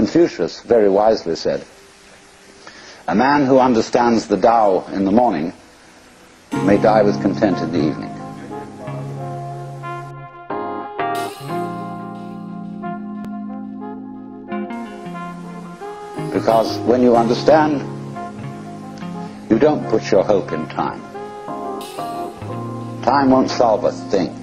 Confucius very wisely said, a man who understands the Tao in the morning may die with content in the evening. Because when you understand, you don't put your hope in time. Time won't solve a thing.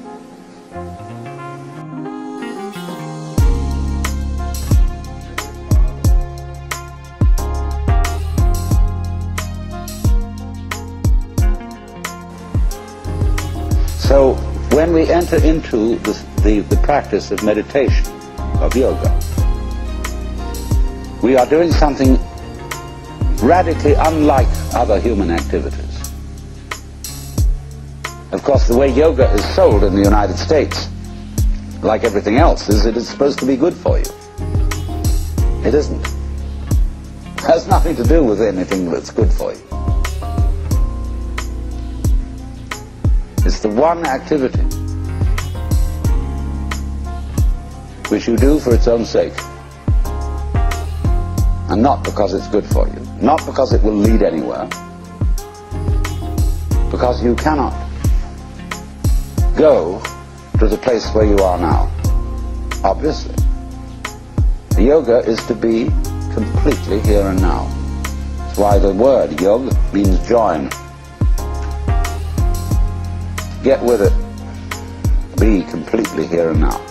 So when we enter into the, the, the practice of meditation, of yoga, we are doing something radically unlike other human activities. Of course, the way yoga is sold in the United States, like everything else, is that it's supposed to be good for you. It isn't. It has nothing to do with anything that's good for you. It's the one activity which you do for its own sake and not because it's good for you, not because it will lead anywhere, because you cannot go to the place where you are now, obviously. Yoga is to be completely here and now. That's why the word yoga means join. Get with it. Be completely here and now.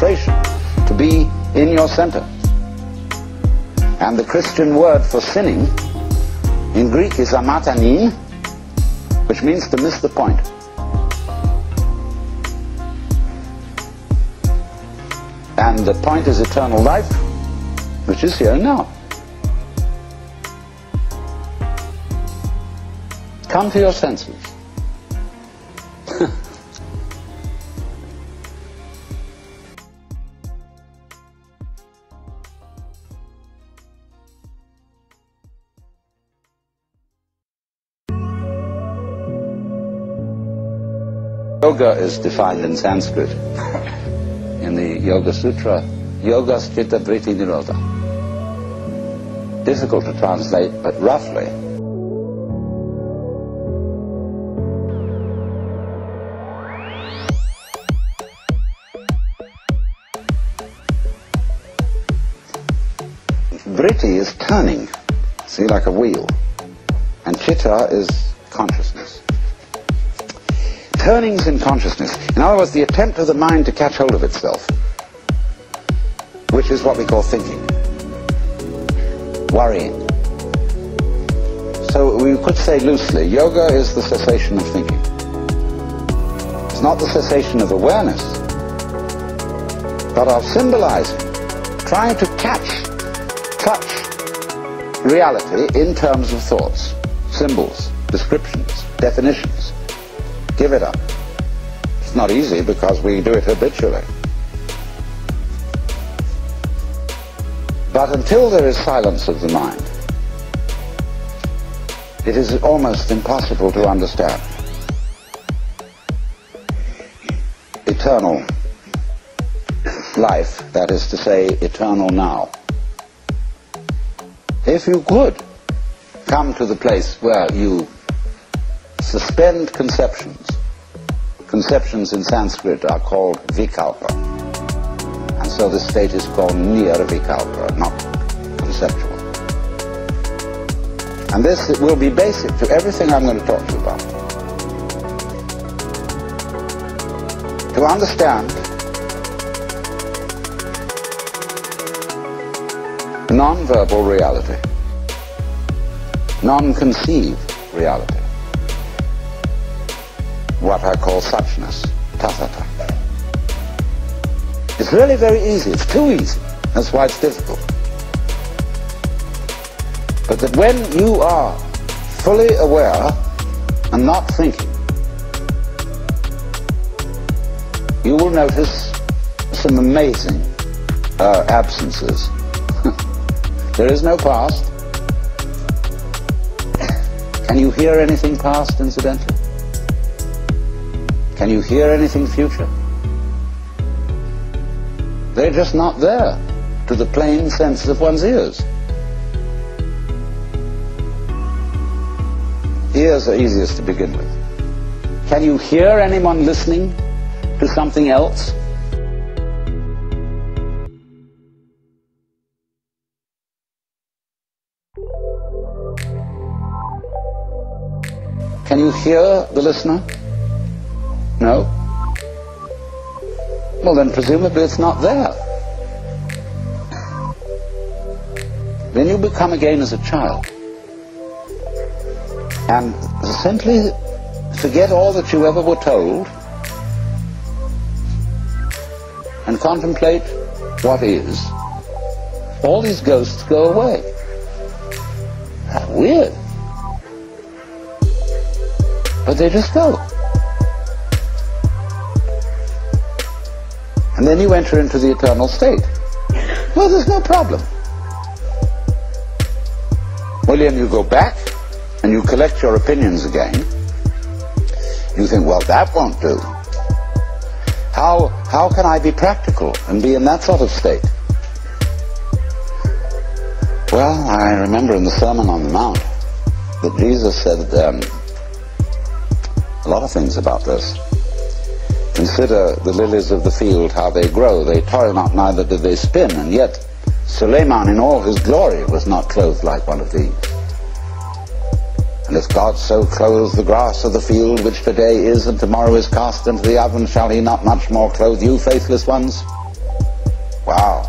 Concentration, to be in your center. And the Christian word for sinning in Greek is hamartanein, which means to miss the point. And the point is eternal life, which is here and now. Come to your senses. Yoga is defined in Sanskrit. In the Yoga Sutra, Yoga Chitta Vritti Nirodha. Difficult to translate, but roughly, Vritti is turning, see, like a wheel. And Chitta is consciousness. Turnings in consciousness. In other words, the attempt of the mind to catch hold of itself, which is what we call thinking, worrying. So we could say loosely, yoga is the cessation of thinking. It's not the cessation of awareness, but of symbolizing, trying to catch, touch reality in terms of thoughts, symbols, descriptions, definitions. Give it up. It's not easy because we do it habitually. But until there is silence of the mind, it is almost impossible to understand. Eternal life, that is to say, eternal now. If you could come to the place where you suspend conceptions, conceptions in Sanskrit are called vikalpa, and so the state is called nirvikalpa, not conceptual. And this will be basic to everything I'm going to talk to you about. To understand non-verbal reality, non-conceived reality, what I call suchness, tathata. It's really very easy. It's too easy. That's why it's difficult. But that when you are fully aware and not thinking, you will notice some amazing uh, absences. there is no past. Can you hear anything past, incidentally? Can you hear anything future? They're just not there to the plain sense of one's ears. Ears are easiest to begin with. Can you hear anyone listening to something else? Can you hear the listener? No? Well, then presumably it's not there. Then you become again as a child. And simply forget all that you ever were told and contemplate what is. All these ghosts go away. That's weird. But they just go. And then you enter into the eternal state. Well, there's no problem. William, you go back and you collect your opinions again. You think, well, that won't do. How, how can I be practical and be in that sort of state? Well, I remember in the Sermon on the Mount that Jesus said um, a lot of things about this. Consider the lilies of the field, how they grow. They toil not, neither do they spin. And yet, Solomon in all his glory was not clothed like one of these. And if God so clothes the grass of the field, which today is and tomorrow is cast into the oven, shall he not much more clothe you, faithless ones? Wow.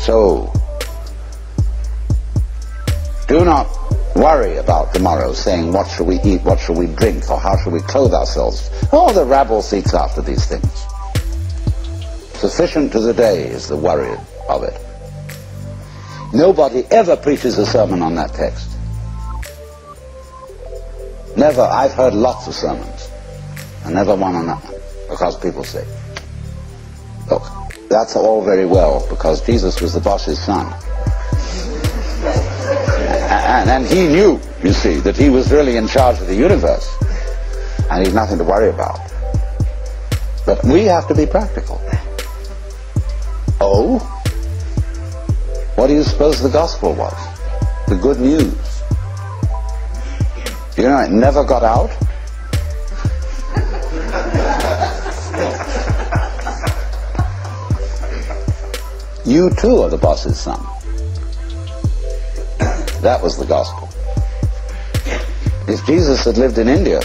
So, do not worry about tomorrow, saying, what shall we eat, what shall we drink, or how shall we clothe ourselves? Oh, the rabble seeks after these things. Sufficient to the day is the worry of it. Nobody ever preaches a sermon on that text. Never. I've heard lots of sermons. and never one on that one. Because people say, look, that's all very well because Jesus was the boss's son. And, and he knew, you see, that he was really in charge of the universe. And he's nothing to worry about. But we have to be practical. Oh? What do you suppose the gospel was? The good news. You know, it never got out. You too are the boss's son. That was the gospel. If Jesus had lived in India,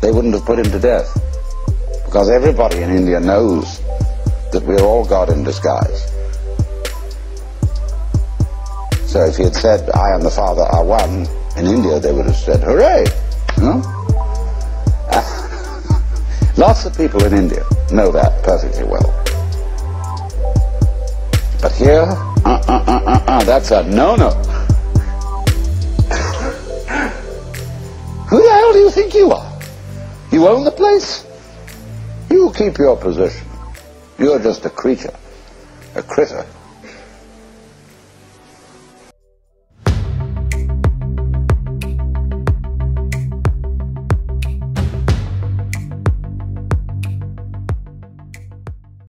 they wouldn't have put him to death. Because everybody in India knows that we're all God in disguise. So if he had said, I and the Father are one, in India they would have said, hooray! You know? Lots of people in India know that perfectly well. But here, uh, uh, uh, uh, uh, that's a no-no. Hell do you think you are? You own the place? You keep your position. You're just a creature, a critter.